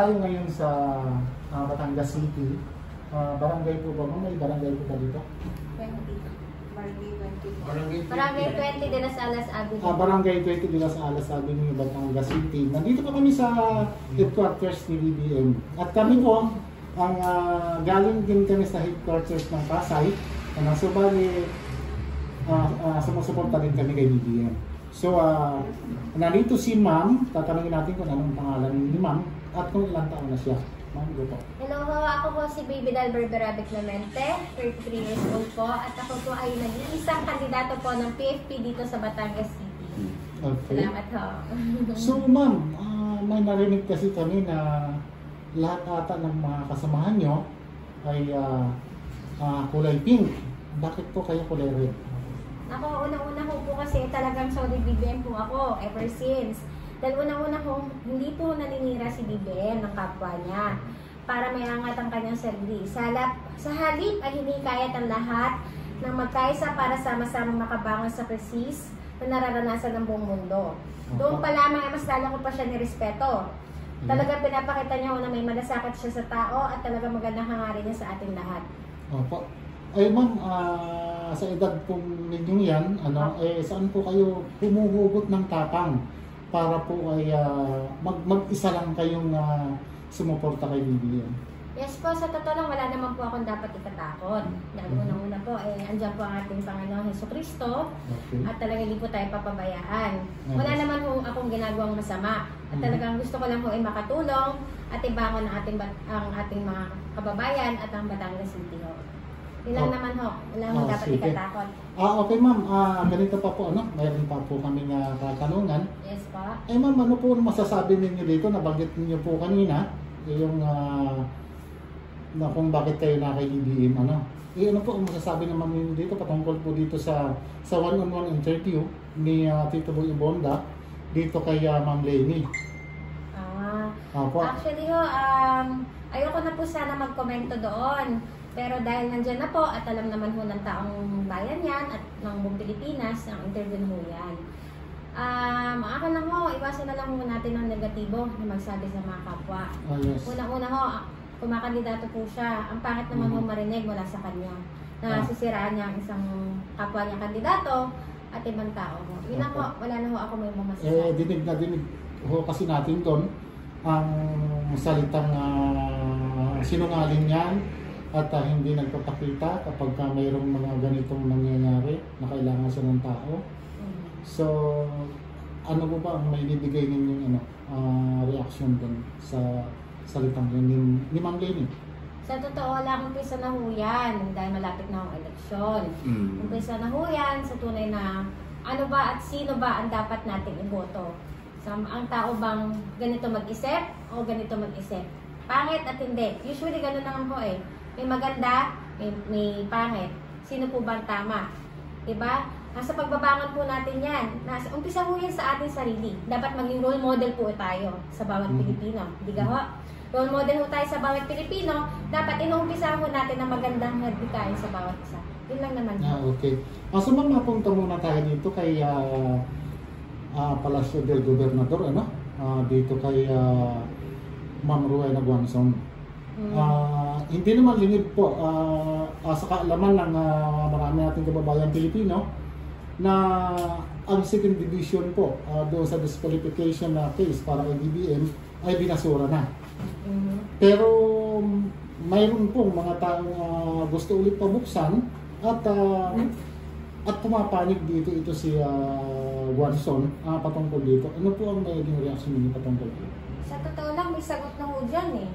Tayo ngayon sa ah, Batangas City. Ah, barangay po ba? May barangay po ba dito? 20. Barangay 20. Barangay Barangay 20 de las Alas Avenue. Ah, barangay 20 de las Alas Avenue, Batangas City. Nandito po kami sa headquarters ni BBM. At kami po, ang ah, galing din kami sa headquarters ng Pasay. Ano, so bali, ah, ah, sumusuporta din kami kay BBM. So, ah, nandito si ma'am. Tatanungin natin kung anong pangalan ni ma'am at kung ilang taon na siya. Ma'am, go po. Hello ho, ako po si Baby Dal Berberabe Clemente, 33 years old po, at ako po ay nag-iisang kandidato po ng PFP dito sa Batangas City. Okay. Salamat ho. So ma'am, ah, may narinig kasi kami na lahat ata ng mga kasamahan nyo ay ah, ah, kulay pink. Bakit po kayo kulay red? Ako, unang-una ho po kasi talagang solid BBM po ako ever since. Dahil unang-una ho, hindi po naninira si BBM ng kapwa niya para may angat ang kanyang sarili. Sa, halap, sa halip ay hinikayat ang lahat ng magkaisa para sama-sama makabangon sa presis na nararanasan ng buong mundo. Doon pa lamang ay mas lalo ko pa siya nirespeto. Talaga pinapakita niya na may malasakit siya sa tao at talaga magandang hangarin niya sa ating lahat. Opo. Ay ma'am, ah, sa edad po ninyong yan, ano, eh, saan po kayo humuhugot ng tapang para po ay ah, mag mag-isa lang kayong ah, sumuporta kay BBM? Yes po, sa totoo lang, wala naman po akong dapat ikatakot. Dahil Mhm. unang-una po, eh, andyan po ang ating Panginoong Heso Kristo Okay. at talaga hindi po tayo papabayaan. Mhm. Wala naman po akong ginagawang masama. At Mhm. talagang gusto ko lang po ay makatulong at ibangon ang ating, ang ating mga kababayan at ang Batangas City ho. Yun lang Oh. naman ho. Wala Oh, dapat sige. ikatakot. Ah, okay ma'am, ah, ganito pa po, ano, mayroon pa po kami na katanungan. Yes po. Eh ma'am, ano po masasabi ninyo dito? Nabanggit niyo po kanina, yung ah, na kung bakit kayo na kay BBM, ano? Eh ano po ang masasabi naman ninyo dito patungkol po dito sa sa one-on-one interview ni ah, Tito Boy Ibonda dito kay ah, Ma'am Lenny. Ah, Opo. Actually ho, um, ayoko na po sana magkomento doon. Pero dahil nandyan na po at alam naman ho ng taong bayan yan at ng buong Pilipinas, ang interview ho yan. Um, akin na ho, iwasan na lang ho natin ang negatibo na magsabi sa mga kapwa. Ah, yes. Unang-una ho, kumakandidato po siya. Ang pangit naman ho Mhm. marinig mula sa kanya na Ah. sisiraan niya ang isang kapwa niya kandidato at ibang tao ho. Yun ho, Opo. wala na ho ako may Eh, mamasasabi. dinig na dinig ho kasi natin doon ang salitang ah, sinungaling yan at ah, hindi nagpapakita kapag ka mayroong mga ganitong nangyayari na kailangan siya ng tao. So, ano po ba ang may bibigay ninyong ano, ah, reaction doon sa salitang yun ni, ni Ma'am Lenny? Sa totoo lang, umpisa na ho yan dahil malapit na ang eleksyon. Mm. Umpisa na ho yan sa tunay na ano ba at sino ba ang dapat nating iboto. So, ang tao bang ganito mag-isip o ganito mag-isip? Pangit at hindi. Usually ganun naman po eh. May maganda, may, may pangit. Sino po ba ang tama? Diba? Nasa pagbabangon po natin yan. Nasa, umpisa ho yan sa ating sarili. Dapat maging role model po tayo sa bawat Mhm. Pilipino. Di ka ho? Role model ho tayo sa bawat Pilipino. Dapat inuumpisa ho natin ng magandang hadikain sa bawat isa. Yun lang naman. Ah, okay. Ah, so ma'am, napunta muna tayo dito kay ah, ah, Palacio del Gobernador, ano? Ah, dito kay ah, Ma'am Ruena Guanzon. Mm. Ah, hindi naman lingid po ah, ah, sa kaalaman ng ah, marami nating kababayan Pilipino na ang second division po ah, doon sa disqualification na case para kay BBM ay binasura na. Mhm. Pero mayroon pong mga taong ah, gusto ulit pabuksan at ah, at pumapanig dito ito si uh, Guanzon ah, patungkol dito. Ano po ang magiging reaction ninyo patungkol dito? Sa totoo lang, may sagot na ho dyan eh.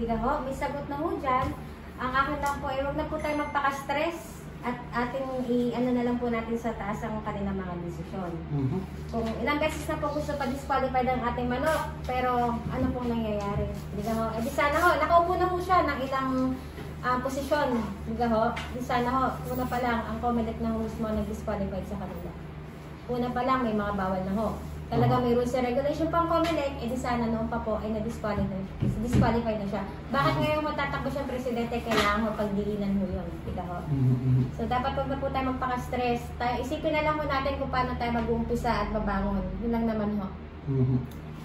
Di ka ho? May sagot na ho dyan. Ang akin lang po, eh, huwag na po tayo magpaka-stress at ating i ano na lang po natin sa taas ang kanilang mga desisyon. Mhm. Kung ilang beses na po gusto pa-disqualify ng ating manok, pero ano pong nangyayari? Di ka ho? Eh di sana ho, nakaupo na ho siya ng ilang ah, posisyon. Di ka ho? Di sana ho, una pa lang, ang Comelec na ho mismo nag-disqualify sa kanila. Una pa lang, may mga bawal na ho. Talaga may rules and regulation pa ang Comelec, eh di sana noon pa po ay na-disqualify disqualify na siya. Bakit ngayon matatakbo siyang presidente, kailangan pagdilinan ho yun. Mhm, mhm. So, dapat huwag na po tayo magpaka-stress. Tayo, isipin na lang po natin kung paano tayo mag-uumpisa at babangon. Yun lang naman ho. Mhm.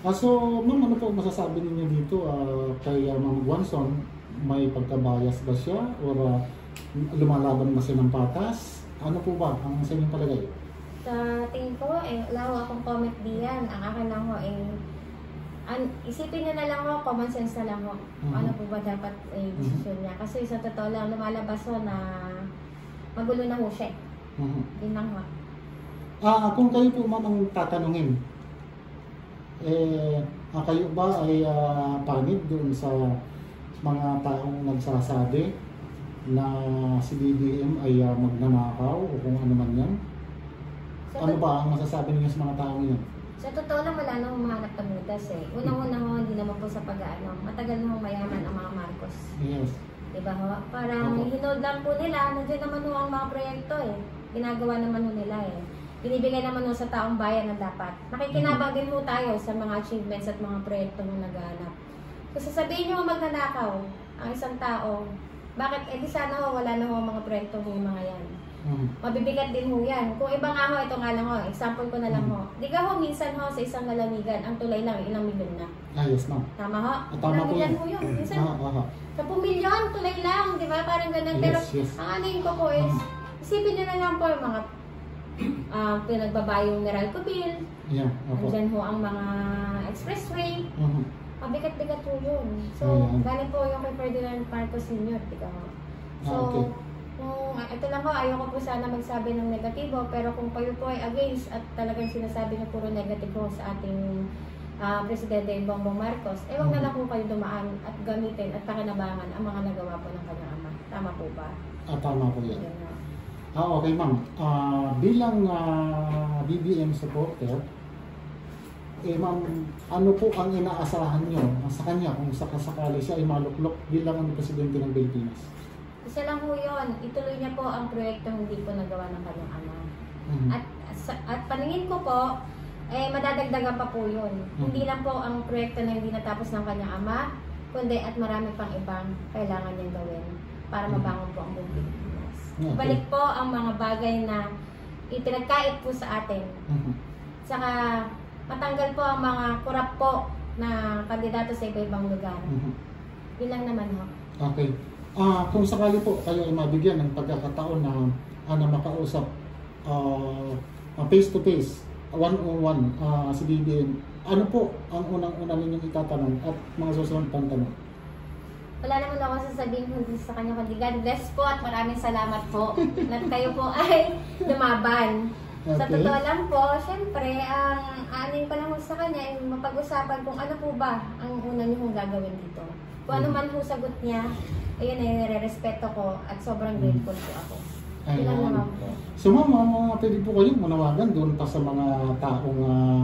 Ah, so, ma'am, ano po masasabi ninyo dito ah, kay uh, Ma'am Guanson? May pagkabayas ba siya? Or ah, lumalaban ba siya ng patas? Ano po ba ang sa inyong palagay? Sa tingin ko, eh, wala ho akong comment diyan. Ang akin lang ho, eh, an, isipin niya na lang ho, common sense na lang. Kung Mhm. Ano po ba dapat eh, decision niya. Kasi sa totoo lang, lumalabas ho na magulo na ho siya. eh. Mhm. Yun lang ho. Ah, kung kayo po ma'am ang tatanungin, eh, ah, kayo ba ay ah, panid doon sa mga taong nagsasabi na si BBM ay ah, magnanakaw o kung ano man yan? Ano ba ang masasabi niyo sa mga taong yan? sa totoo lang, wala na humahanap ng butas eh. Unang-una ho, hindi naman po sa pag-ano. Matagal na mayaman ang mga Marcos. Yes. Diba ho? Parang Opo. hinold lang po nila, nandiyan naman ho ang mga proyekto eh. Ginagawa naman ho nila eh. Binibigay naman ho sa taong bayan na dapat. Nakikinabang din ho tayo sa mga achievements at mga proyekto na nagaganap. Kung sasabihin nyo magnanakaw ang isang tao, bakit, eh di sana ho, wala na ho ang mga proyekto yung mga yan. Mhm. Mabibigat din ho yan. Kung iba nga ho, ito nga lang ho, example ko na lang ho. Di ka ho, minsan ho sa isang lalamigan, ang tulay lang, ilang milyon na. Ah, yes ma'am. Tama ho? Ah, tama po yan. ho yun. Minsan, Ah, ah, ah. sa pumilyon, tulay lang, di ba? Parang ganun. Pero Yes, yes. ang ano ko po is, isipin nyo na lang po yung mga uh, pinagbabayong Meralco Bill, Yeah, opo. andyan ho ang mga expressway, Mhm. mabigat-bigat po yun. So, Ayan. galing po yung kay Ferdinand Marcos Sr., di ba? So, Ah, okay. Kung ito lang ho, ayoko po sana magsabi ng negatibo, pero kung kayo po ay against at talagang sinasabi niyo puro negative ho sa ating ah, Presidente Bongbong Marcos, eh wag na lang po kayo dumaan at gamitin at pakinabangan ang mga nagawa po ng kanyang ama. Tama po ba? Ah, tama po yan. Na. Ah, okay ma'am. Ah, bilang ah, BBM supporter, eh ma'am, ano po ang inaasahan nyo sa kanya kung sakasakali siya ay maluklok bilang ang presidente ng Pilipinas? Isa lang po yun, ituloy niya po ang proyekto hindi po nagawa ng kanyang ama. Mhm. At, at paningin ko po, eh madadagdagan pa po yun. Mhm. Hindi lang po ang proyekto na hindi natapos ng kanyang ama, kundi at marami pang ibang kailangan niyang gawin para Mhm. mabangon po ang buong Pilipinas. Okay. Balik po ang mga bagay na ipinagkait po sa atin. Mhm. Saka matanggal po ang mga kurap po na kandidato sa iba-ibang lugar. Mhm. Yun lang naman ho. Okay. Ah, kung sakali po kayo ay mabigyan ng pagkakataon na, ah, na makausap ah, ah, face to face, one on one ah, si BBM, ano po ang unang-una ninyong itatanong at mga susunod pang tanong? Wala naman ako sasabihin kundi sa kanya kundi God bless po at maraming salamat po na kayo po ay lumaban. Sa Okay. totoo lang po, syempre, ang aanin ko lang sa kanya ay mapag-usapan kung ano po ba ang una niyo gagawin dito. Kung ano man po sagot niya, ayun ay nire-respeto ko at sobrang grateful po ako. Ayun. naman po. So ma'am, ah, mga pwede po kayong manawagan doon pa sa mga taong ah,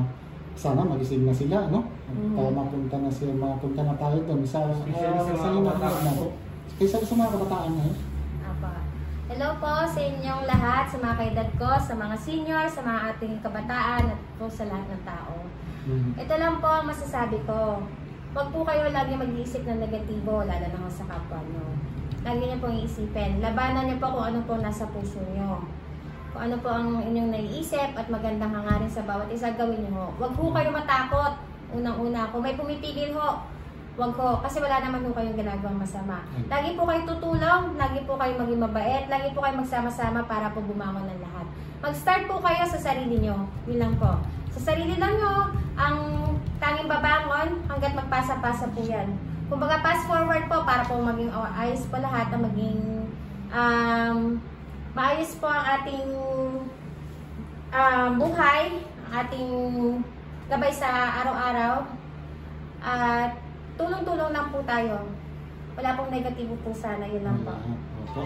sana magising na sila, no? At Mhm. ah, mapunta na sila, mapunta na tayo doon sa uh, sa sa, mga mga kabataan na po. Kaysa sa mga kabataan ngayon. Apa. Hello po sa inyong lahat, sa mga kaedad ko, sa mga senior, sa mga ating kabataan at po sa lahat ng tao. Mhm. Ito lang po ang masasabi ko. Huwag po kayo lagi mag-iisip ng negatibo, lalo na sa kapwa nyo. Lagi niyo pong iisipin. Labanan niyo po kung ano po nasa puso nyo. Kung ano po ang inyong naiisip at magandang hangarin sa bawat isa, gawin niyo ho. Huwag po kayo matakot. Unang-una, kung may pumipigil ho, Huwag ko, kasi wala naman po kayong ginagawang masama. Lagi po kayo tutulong, lagi po kayo maging mabait, lagi po kayo magsama-sama para po bumangon ng lahat. Mag-start po kayo sa sarili nyo. Yun lang po. Sa sarili lang nyo, ang tanging babangon hanggat magpasa-pasa po yan. Kung baga fast forward po para po maging ayos po lahat, ang maging um, maayos po ang ating um, buhay, ating gabay sa araw-araw. At tulong-tulong lang po tayo. Wala pong negatibo po sana, yun lang po. Opo.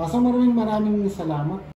Ah, so maraming maraming salamat